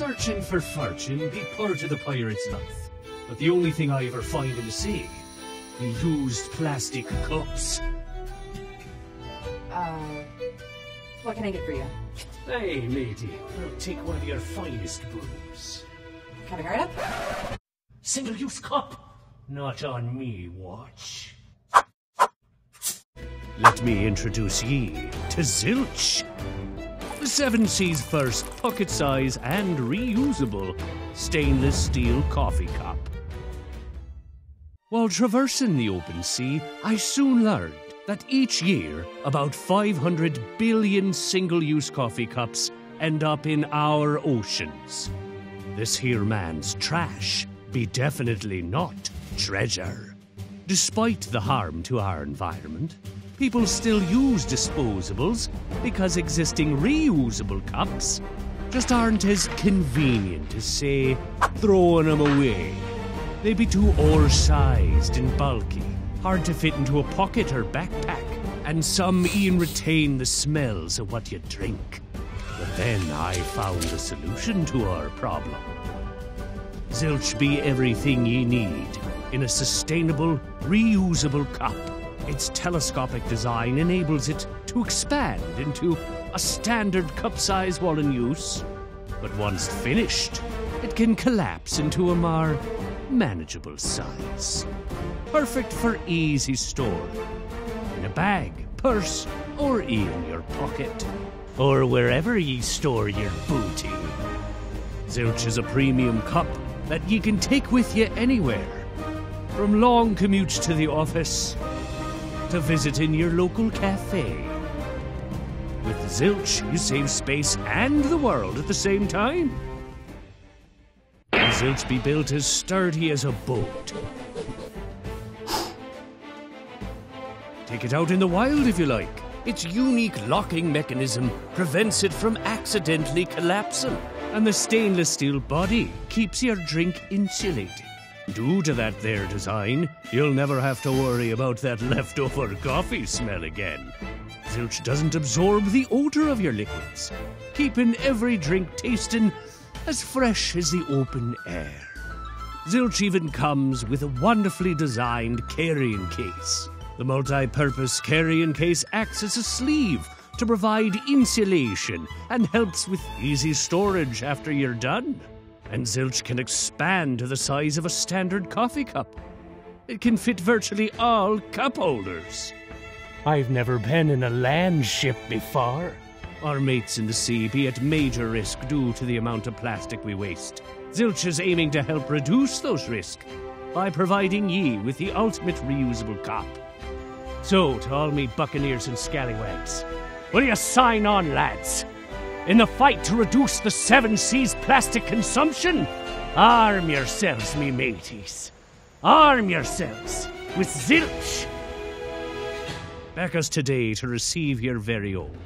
Searching for fortune be part of the pirate's life. But the only thing I ever find in the sea, the used plastic cups. Uh, what can I get for you? Hey, lady, I'll take one of your finest brews. Coming right up. Single-use cup? Not on me, watch. Let me introduce ye to Zylch. The Seven Seas' first pocket-size and reusable stainless steel coffee cup. While traversing the open sea, I soon learned that each year about 500 billion single-use coffee cups end up in our oceans. This here man's trash be definitely not treasure. Despite the harm to our environment, people still use disposables because existing reusable cups just aren't as convenient as, say, throwing them away. They'd be too oversized and bulky, hard to fit into a pocket or backpack, and some even retain the smells of what you drink. But then I found a solution to our problem. Zylch be everything ye need in a sustainable, reusable cup. Its telescopic design enables it to expand into a standard cup size while in use. But once finished, it can collapse into a more manageable size. Perfect for easy storage In a bag, purse, or in your pocket. Or wherever ye store your booty. Zylch is a premium cup that ye can take with you anywhere. From long commutes to the office to visit in your local cafe. With Zylch, you save space and the world at the same time. Zylch be built as sturdy as a boat. Take it out in the wild if you like. Its unique locking mechanism prevents it from accidentally collapsing, and the stainless steel body keeps your drink insulated. Due to that there design, you'll never have to worry about that leftover coffee smell again. Zylch doesn't absorb the odor of your liquids, keeping every drink tasting as fresh as the open air. Zylch even comes with a wonderfully designed carrying case. The multi purpose carrying case acts as a sleeve to provide insulation and helps with easy storage after you're done. And Zylch can expand to the size of a standard coffee cup. It can fit virtually all cup holders. I've never been in a land ship before. Our mates in the sea be at major risk due to the amount of plastic we waste. Zylch is aiming to help reduce those risks by providing ye with the ultimate reusable cup. So, to all me buccaneers and scallywags, will you sign on, lads? In the fight to reduce the seven seas plastic consumption? Arm yourselves, me mateys. Arm yourselves with Zylch. Back us today to receive your very own